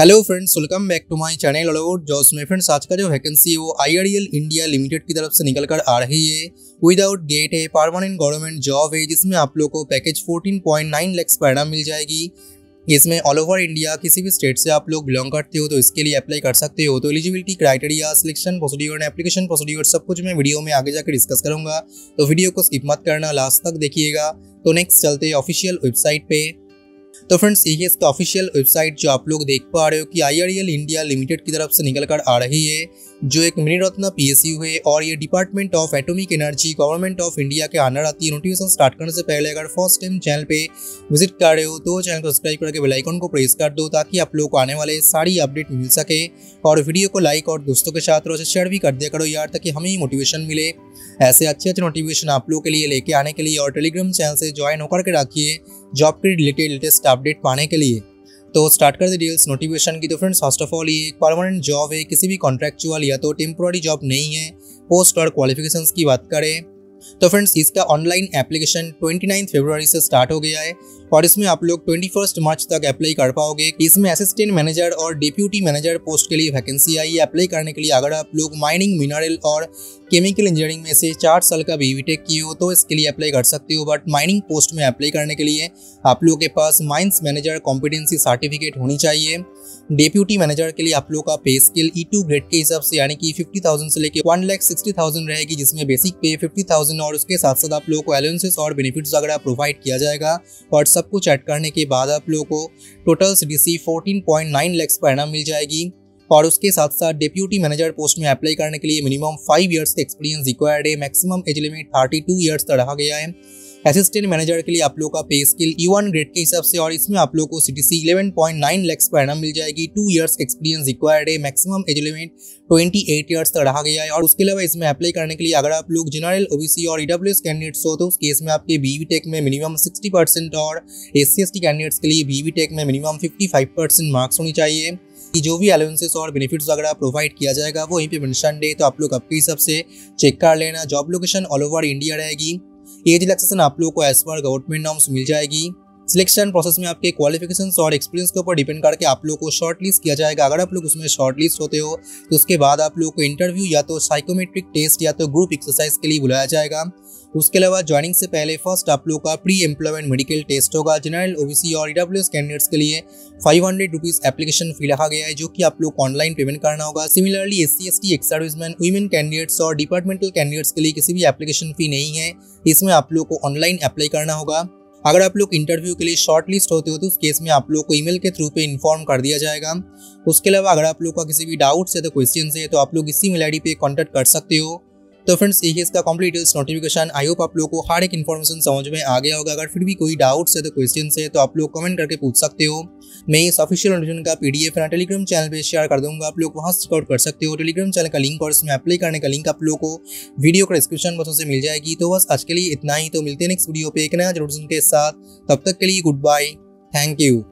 Hello friends welcome back to my channel aloud jobs में friends आज का जो वैकेंसी है वो आईआरएल इंडिया लिमिटेड की तरफ़ से निकल कर आ रही है। विदाउट गेट है परमानेंट गवर्नमेंट जॉब है, जिसमें आप लोग को पैकेज 14.9 लैक्स पर मिल जाएगी। इसमें ऑल ओवर इंडिया किसी भी स्टेट से आप लोग बिलोंग करते हो तो इसके लिए अप्लाई कर सकते हो। तो eligibility criteria selection procedure application procedure सब कुछ मैं वीडियो में आगे जाकर डिस्कस करूँगा। तो वीडियो को स्किप मत करना लास्ट तक देखिएगा। तो नेक्स्ट चलते ऑफिशियल वेबसाइट पे। तो फ्रेंड्स ये इसका ऑफिशियल वेबसाइट जो आप लोग देख पा रहे हो कि आईआरएल इंडिया लिमिटेड की तरफ़ से निकल कर आ रही है, जो एक मिनी रत्न पीएसयू है और ये department of atomic energy government of India के अंडर आती है। नोटिफिकेशन स्टार्ट करने से पहले अगर फ़र्स्ट टाइम चैनल पे विज़िट कर रहे हो तो चैनल को सब्सक्राइब करके बेल आइकन को प्रेस कर दो ताकि आप लोग को आने वाले सारी अपडेट मिल सके और वीडियो को लाइक और दोस्तों के साथ रोज शेयर भी कर दिया करो यार, ताकि हमें मोटिवेशन मिले। ऐसे अच्छे अच्छे नोटिफिकेशन आप लोग के लिए लेके आने के लिए और टेलीग्राम चैनल से ज्वाइन होकर के रखिए जॉब के रिलेटेड लेटेस्ट अपडेट पाने के लिए। तो स्टार्ट कर डिटेल्स नोटिफिकेशन की। तो फ्रेंड्स फ़र्स्ट ऑफ़ ऑल ये एक परमानेंट जॉब है, किसी भी कॉन्ट्रेक्चुअल या तो टेम्प्रोरी जॉब नहीं है। पोस्ट और क्वालिफिकेशंस की बात करें। तो फ्रेंड्स इसका ऑनलाइन एप्लीकेशन 29 फरवरी से स्टार्ट हो गया है और इसमें आप लोग 21 मार्च तक अप्लाई कर पाओगे। इसमें असिस्टेंट मैनेजर और डिप्यूटी मैनेजर पोस्ट के लिए वैकेंसी आई है। अप्लाई करने के लिए अगर आप लोग माइनिंग मिनरल और केमिकल इंजीनियरिंग में से चार साल का बीवी टेक की हो तो इसके लिए अप्लाई कर सकते हो। बट माइनिंग पोस्ट में अप्लाई करने के लिए आप लोगों के पास माइंस मैनेजर कॉम्पिटेंसी सर्टिफिकेट होनी चाहिए। डेप्यूटी मैनेजर के लिए आप लोग का पे स्किल ई टू ग्रेड के हिसाब से, यानी कि फिफ्टी से लेकर वन रहेगी, जिसमें बेसिक पे फिफ्टी थाउज़ेंड और उसके साथ साथ आप लोगों को अलाउंसेस और बेनिफिट्स वगैरह प्रोवाइड किया जाएगा। और सब कुछ ऐड करने के बाद आप लोगों को total C D C fourteen point nine lakhs per annum मिल जाएगी। और उसके साथ साथ डिप्यूटी मैनेजर पोस्ट में अप्लाई करने के लिए मिनिमम फाइव ईयर्स का एक्सपीरियंस रिक्वायर्ड है। Maximum age limit thirty two years तक रखा गया है। असिस्टेंट मैनेजर के लिए आप लोग का पे स्किल ई वन ग्रेड के हिसाब से और इसमें आप लोग को C T C eleven point nine lakhs per annum मिल जाएगी। टू ईयर्स का एक्सपीरियंस रिक्वायर्ड है। Maximum age limit twenty eight years तक रहा गया है। और उसके अलावा इसमें अप्लाई करने के लिए अगर आप लोग जनरल ओबीसी और ईडब्ल्यूएस कैंडिडेट्स हो तो उस केस में आपके बीवी टेक में मिनिमम सिक्सटी परसेंट और एस सी कैंडिडेट्स के लिए बीवी टेक में minimum fifty five percent marks होनी चाहिए। कि जो भी अलाउंसेस और बेनिफिट्स वगैरह प्रोवाइड किया जाएगा, वो यहीं पे मेंशन डे तो आप लोग आपके हिसाब से चेक कर लेना। Job location all over India रहेगी। एज रिलैक्सेशन आप लोगों को एज पर गवर्नमेंट नॉर्म्स मिल जाएगी। सिलेक्शन प्रोसेस में आपके क्वालिफिकेशन और एक्सपीरियंस के ऊपर डिपेंड करके आप लोग को शॉर्ट लिस्ट किया जाएगा। अगर आप लोग उसमें शॉर्ट लिस्ट होते हो तो उसके बाद आप लोग को इंटरव्यू या तो साइकोमेट्रिक टेस्ट या तो ग्रुप एक्सरसाइज के लिए बुलाया जाएगा। उसके अलावा ज्वाइनिंग से पहले फ़र्स्ट आप लोग का प्री एम्प्लॉयमेंट मेडिकल टेस्ट होगा जनरल ओबीसी और ईडब्ल्यूएस कैंडिडेट्स के लिए five hundred rupees application fee रखा गया है, जो कि आप लोग को ऑनलाइन पेमेंट करना होगा। Similarly S C S T ex serviceman women candidates और डिपार्टमेंटल कैंडिडेट्स के लिए किसी भी एप्लीकेशन फ़ी नहीं है। इसमें आप लोग को ऑनलाइन अप्लाई करना होगा। अगर आप लोग इंटरव्यू के लिए शॉर्ट लिस्ट होते हो तो उस केस में आप लोग को ईमेल के थ्रू पे इन्फॉर्म कर दिया जाएगा। उसके अलावा अगर आप लोग का किसी भी डाउट्स है तो क्वेश्चन है तो आप लोग इसी मेल आई पे कॉन्टैक्ट कर सकते हो। तो फ्रेंड्स यही इसका complete details notification I hope आप लोग को हर एक इन्फॉर्मेशन समझ में आ गया होगा। अगर फिर भी कोई डाउट्स है तो क्वेश्चन है तो आप लोग कमेंट करके पूछ सकते हो। मैं इस ऑफिशियल नोटिफिकेशन का पीडीएफ ना टेलीग्राम चैनल पे शेयर कर दूँगा। आप लोग वहाँ चेकआउट कर सकते हो। टेलीग्राम चैनल का लिंक और इसमें अप्लाई करने का लिंक आप लोग को वीडियो का डिस्क्रिप्शन बॉक्स से मिल जाएगी। तो बस आज के लिए इतना ही। तो मिलते हैं नेक्स्ट वीडियो पे एक नया ज़रूर के साथ। तब तक के लिए गुड बाय थैंक यू